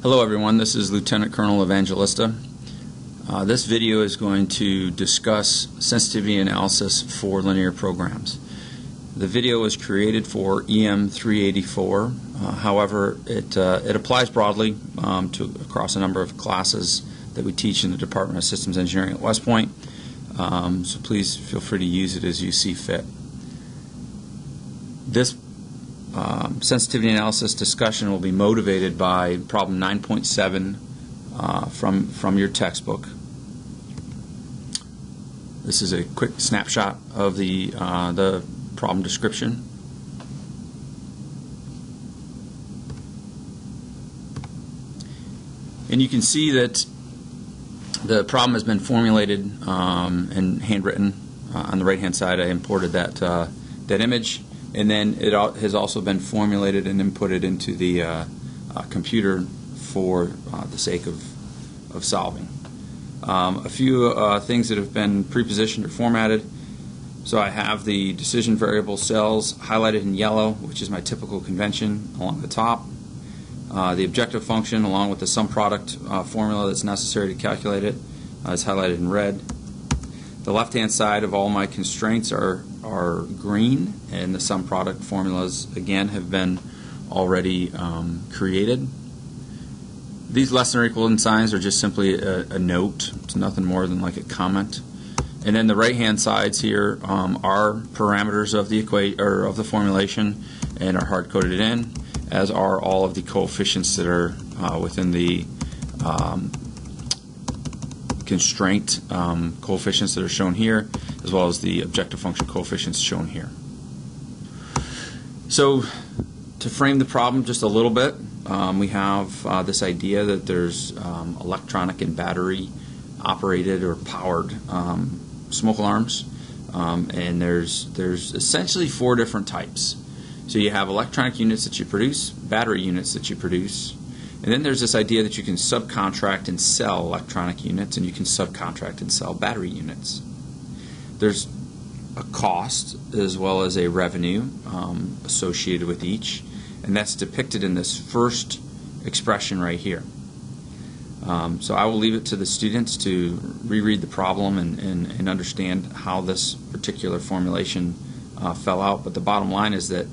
Hello everyone, this is Lieutenant Colonel Evangelista. Uh, this video is going to discuss sensitivity analysis for linear programs. The video was created for EM 384, uh, however it, uh, it applies broadly um, to across a number of classes that we teach in the Department of Systems Engineering at West Point, um, so please feel free to use it as you see fit. This um, sensitivity analysis discussion will be motivated by problem 9.7 uh, from, from your textbook. This is a quick snapshot of the, uh, the problem description. And you can see that the problem has been formulated um, and handwritten. Uh, on the right hand side, I imported that, uh, that image and then it has also been formulated and inputted into the uh, uh, computer for uh, the sake of, of solving. Um, a few uh, things that have been prepositioned or formatted. So I have the decision variable cells highlighted in yellow, which is my typical convention along the top. Uh, the objective function, along with the sum product uh, formula that's necessary to calculate it, is highlighted in red. The left-hand side of all my constraints are, are green, and the sum product formulas, again, have been already um, created. These less than or equal than signs are just simply a, a, note. It's nothing more than like a comment. And then the right-hand sides here um, are parameters of the equation or of the formulation and are hard-coded in, as are all of the coefficients that are uh, within the um, constraint um, coefficients that are shown here, as well as the objective function coefficients shown here. So to frame the problem just a little bit, um, we have uh, this idea that there's um, electronic and battery operated or powered um, smoke alarms, um, and there's there's essentially four different types. So you have electronic units that you produce, battery units that you produce, and then there's this idea that you can subcontract and sell electronic units, and you can subcontract and sell battery units. There's a cost as well as a revenue um, associated with each, and that's depicted in this first expression right here. Um, so I will leave it to the students to reread the problem and, and, and understand how this particular formulation uh, fell out. But the bottom line is that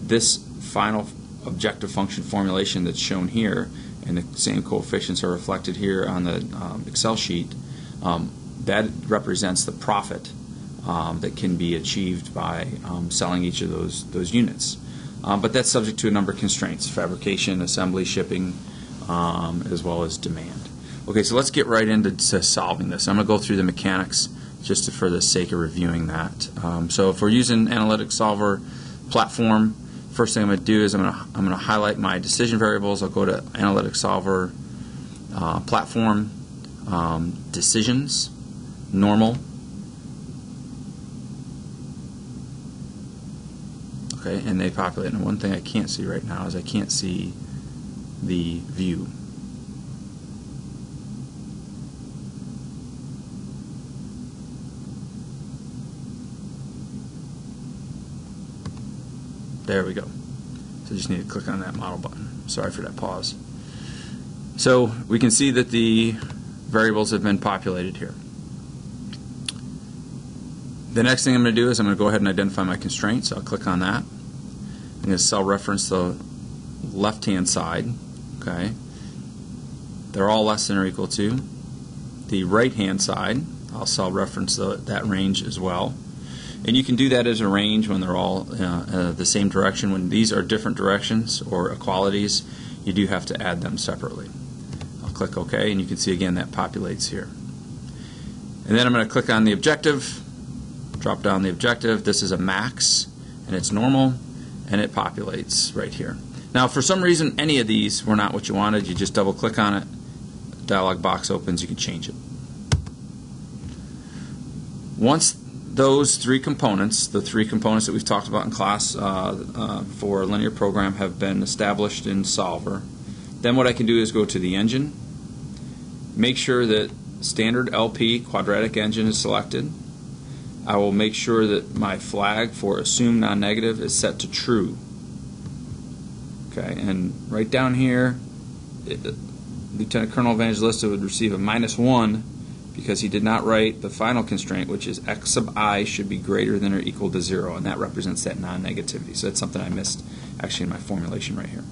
this final objective function formulation that's shown here, and the same coefficients are reflected here on the um, Excel sheet, um, that represents the profit um, that can be achieved by um, selling each of those, those units. Um, but that's subject to a number of constraints, fabrication, assembly, shipping, um, as well as demand. Okay, so let's get right into solving this. I'm going to go through the mechanics just to, for the sake of reviewing that. so if we're using Analytic Solver platform, first thing I'm going to do is I'm going to, I'm going to highlight my decision variables. I'll go to Analytic Solver uh, platform, um, decisions, normal. Okay, and they populate. And one thing I can't see right now is I can't see the view. There we go. So just need to click on that model button. Sorry for that pause. So we can see that the variables have been populated here. The next thing I'm going to do is I'm going to go ahead and identify my constraints. I'll click on that. I'm going to cell reference the left-hand side. Okay. They're all less than or equal to. The right-hand side, I'll cell reference the, that range as well. And you can do that as a range when they're all uh, uh, the same direction. When these are different directions or equalities, you do have to add them separately. I'll click OK, and you can see again that populates here. And then I'm going to click on the objective, drop down the objective. This is a max, and it's normal, and it populates right here. Now, for some reason, any of these were not what you wanted. You just double click on it, dialog box opens, you can change it. Once those three components, the three components that we've talked about in class uh, uh, for a linear program, have been established in Solver. Then what I can do is go to the engine, make sure that standard LP quadratic engine is selected. I will make sure that my flag for assume non-negative is set to true. Okay, and right down here, it, Lieutenant Colonel Evangelista would receive a minus one because he did not write the final constraint, which is x sub i should be greater than or equal to zero, and that represents that non-negativity. So that's something I missed actually in my formulation right here.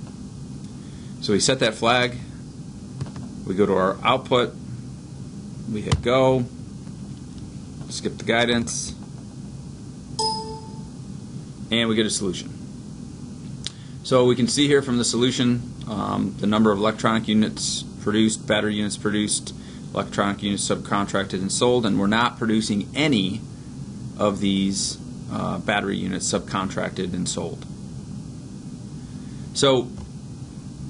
So we set that flag. We go to our output. We hit go. Skip the guidance. And we get a solution. So we can see here from the solution um, the number of electronic units produced, battery units produced, electronic units subcontracted and sold, and we're not producing any of these uh, battery units subcontracted and sold. So,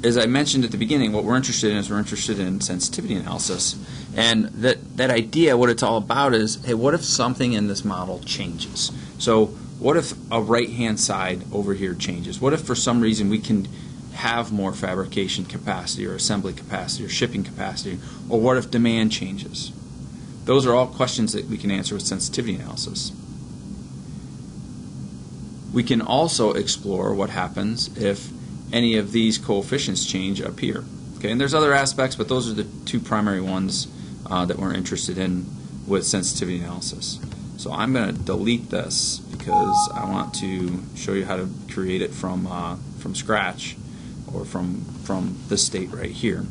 as I mentioned at the beginning, what we're interested in is we're interested in sensitivity analysis. And that, that idea, what it's all about is hey, what if something in this model changes? So, what if a right hand side over here changes? What if for some reason we can have more fabrication capacity or assembly capacity or shipping capacity? Or what if demand changes? Those are all questions that we can answer with sensitivity analysis. We can also explore what happens if any of these coefficients change up here. Okay, and there's other aspects, but those are the two primary ones uh, that we're interested in with sensitivity analysis. So I'm going to delete this because I want to show you how to create it from uh, from scratch or from, from this state right here.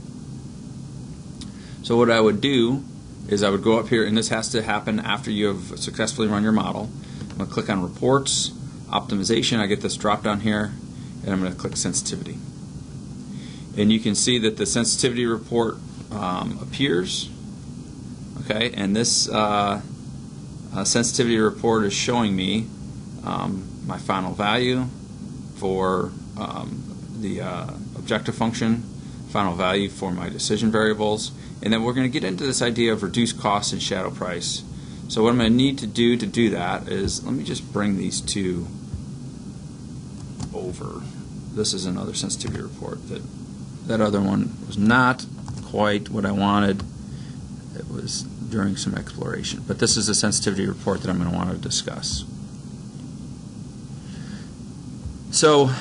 So what I would do is I would go up here, and this has to happen after you have successfully run your model. I'm going to click on Reports, Optimization. I get this drop down here, and I'm going to click Sensitivity. And you can see that the sensitivity report um, appears. Okay, and this uh, uh, sensitivity report is showing me um, my final value for um, the uh, objective function, final value for my decision variables, and then we're going to get into this idea of reduced cost and shadow price. So what I'm going to need to do to do that is, let me just bring these two over. This is another sensitivity report. That, that other one was not quite what I wanted. It was during some exploration. But this is a sensitivity report that I'm going to want to discuss. So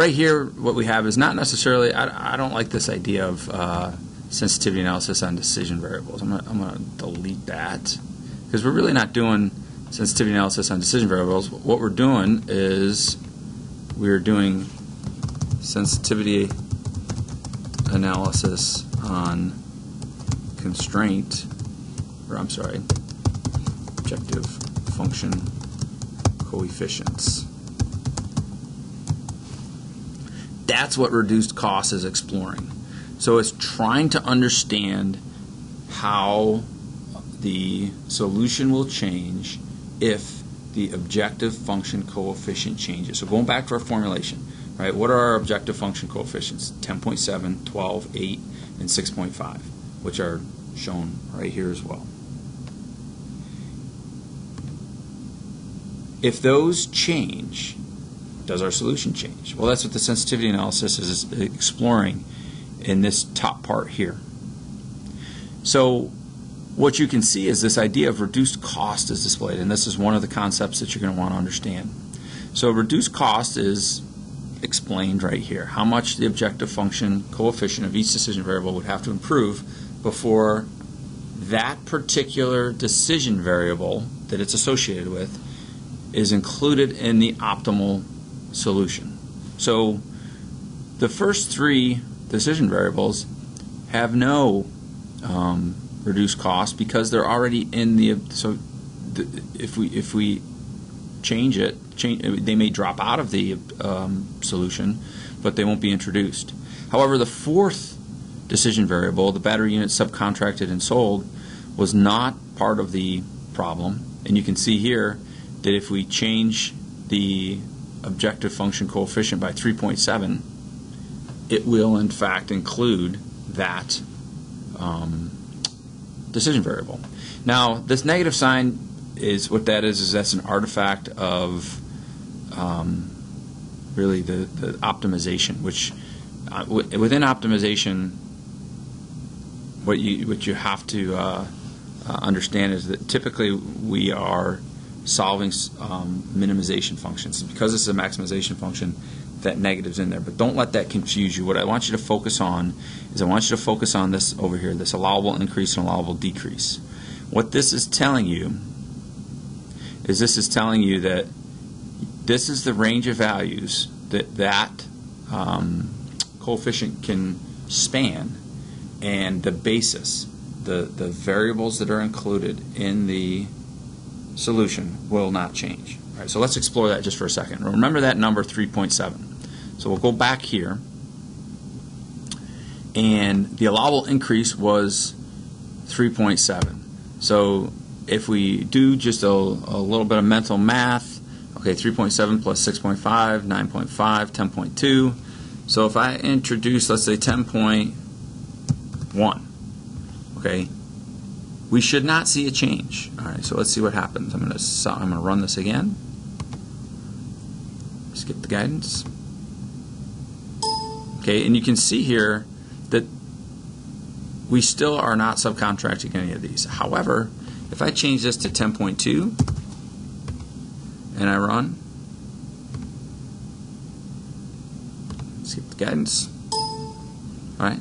right here, what we have is not necessarily, I, I don't like this idea of uh, sensitivity analysis on decision variables. I'm going to delete that because we're really not doing sensitivity analysis on decision variables. What we're doing is we're doing sensitivity analysis on constraint, or I'm sorry, objective function coefficients. That's what reduced cost is exploring. So it's trying to understand how the solution will change if the objective function coefficient changes. So going back to our formulation, right? What are our objective function coefficients? 10.7, 12, 8, and 6.5, which are shown right here as well. If those change, does our solution change? Well, that's what the sensitivity analysis is exploring in this top part here. So what you can see is this idea of reduced cost is displayed, and this is one of the concepts that you're going to want to understand. So reduced cost is explained right here. How much the objective function coefficient of each decision variable would have to improve before that particular decision variable that it's associated with is included in the optimal solution. So the first three decision variables have no um, reduced cost because they're already in the so the, if we if we change it change they may drop out of the um, solution but they won't be introduced however the fourth decision variable the battery unit subcontracted and sold was not part of the problem and you can see here that if we change the objective function coefficient by 3.7, it will in fact include that um, decision variable. Now, this negative sign is what that is. Is that's an artifact of um, really the, the optimization, which uh, within optimization, what you what you have to uh, uh, understand is that typically we are solving um, minimization functions. Because this is a maximization function, that negative's in there. But don't let that confuse you. What I want you to focus on is I want you to focus on this over here, this allowable increase and allowable decrease. What this is telling you is this is telling you that this is the range of values that that um, coefficient can span and the basis, the, the variables that are included in the solution will not change. All right, so let's explore that just for a second. Remember that number 3.7. So we'll go back here. And the allowable increase was 3.7. So if we do just a, a little bit of mental math, okay, 3.7 plus 6.5, 9.5, 10.2. So if I introduce, let's say 10.1, okay, we should not see a change. All right, so let's see what happens. I'm going to I'm going to run this again. Skip the guidance. Okay, and you can see here that we still are not subcontracting any of these. However, if I change this to 10.2 and I run, skip the guidance. All right,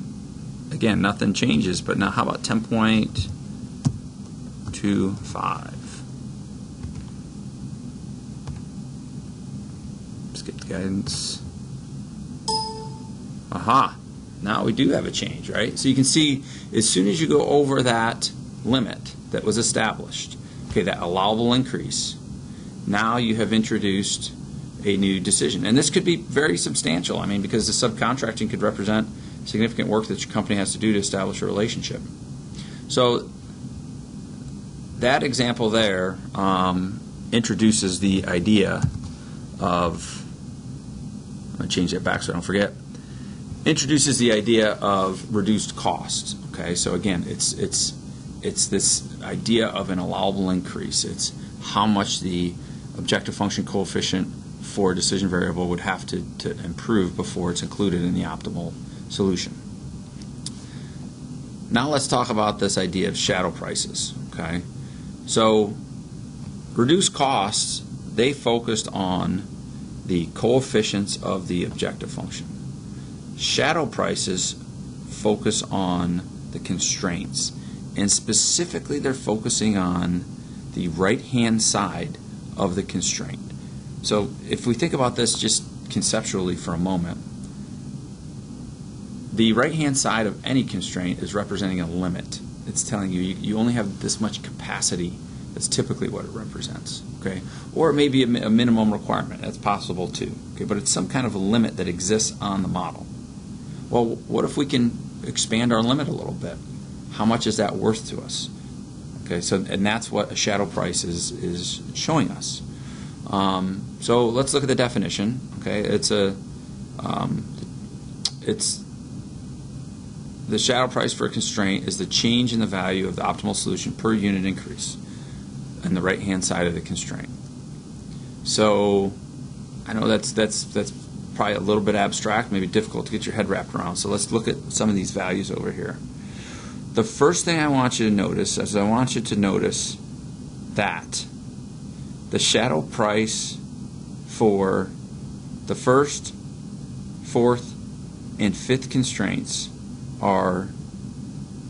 again, nothing changes, but now how about 10.25? Skip the guidance. Aha, now we do have a change, right? So you can see as soon as you go over that limit that was established, okay, that allowable increase, now you have introduced a new decision. And this could be very substantial, I mean, because the subcontracting could represent significant work that your company has to do to establish a relationship. So that example there um, introduces the idea of, I'm going to change that back so I don't forget introduces the idea of reduced costs. Okay, so again, it's it's it's this idea of an allowable increase. It's how much the objective function coefficient for a decision variable would have to, to improve before it's included in the optimal solution. Now let's talk about this idea of shadow prices. Okay, so reduced costs they focused on the coefficients of the objective function. Shadow prices focus on the constraints, and specifically they're focusing on the right hand side of the constraint. So if we think about this just conceptually for a moment, the right hand side of any constraint is representing a limit. It's telling you, you you only have this much capacity. That's typically what it represents. Okay, or it may be a, a minimum requirement. That's possible too. Okay, but it's some kind of a limit that exists on the model. Well, what if we can expand our limit a little bit? How much is that worth to us? Okay, so and that's what a shadow price is is showing us. Um, so let's look at the definition. Okay, it's a um, it's the shadow price for a constraint is the change in the value of the optimal solution per unit increase on the right hand side of the constraint. So I know that's that's that's probably a little bit abstract, maybe difficult to get your head wrapped around. So let's look at some of these values over here. The first thing I want you to notice is I want you to notice that the shadow price for the first, fourth, and fifth constraints are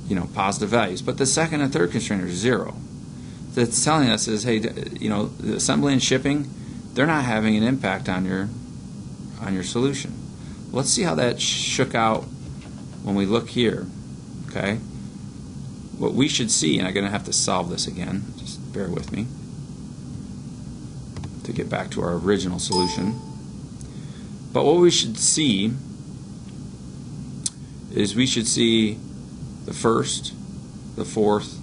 you know positive values, but the second and third constraint are zero. That's telling us is hey, you know, the assembly and shipping, they're not having an impact on your on your solution. Let's see how that shook out when we look here. Okay? What we should see, and I'm going to have to solve this again, just bear with me to get back to our original solution. But what we should see is we should see the first, the fourth,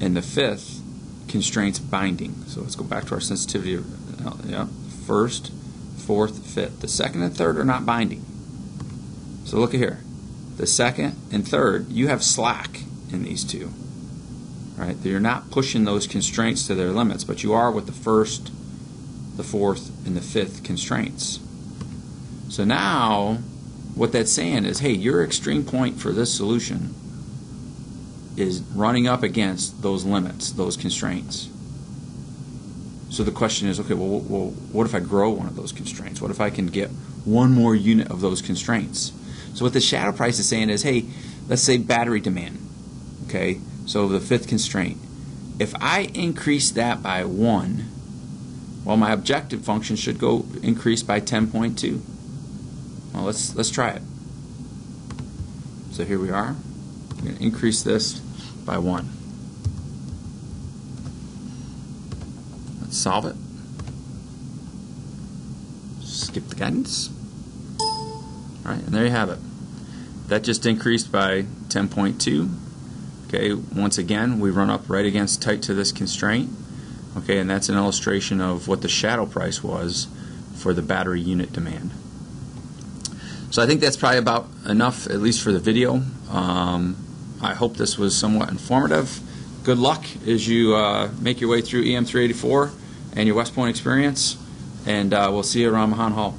and the fifth constraints binding. So let's go back to our sensitivity. Yeah, first, fourth, fifth. The second and third are not binding. So look at here. The second and third, you have slack in these two. Right? You're not pushing those constraints to their limits, but you are with the first, the fourth, and the fifth constraints. So now, what that's saying is, hey, your extreme point for this solution is running up against those limits, those constraints. So the question is, okay, well, well, what if I grow one of those constraints? What if I can get one more unit of those constraints. So what the shadow price is saying is, hey, let's say battery demand. Okay, so the fifth constraint. If I increase that by one, well, my objective function should go increase by 10.2. Well, let's let's try it. So here we are. I'm going to increase this by one. Let's solve it. Skip the guidance. All right, and there you have it. That just increased by 10.2. Okay, once again, we run up right against tight to this constraint. Okay, and that's an illustration of what the shadow price was for the battery unit demand. So I think that's probably about enough, at least for the video. Um, I hope this was somewhat informative. Good luck as you uh, make your way through EM384 and your West Point experience, and uh, we'll see you around Mahan Hall.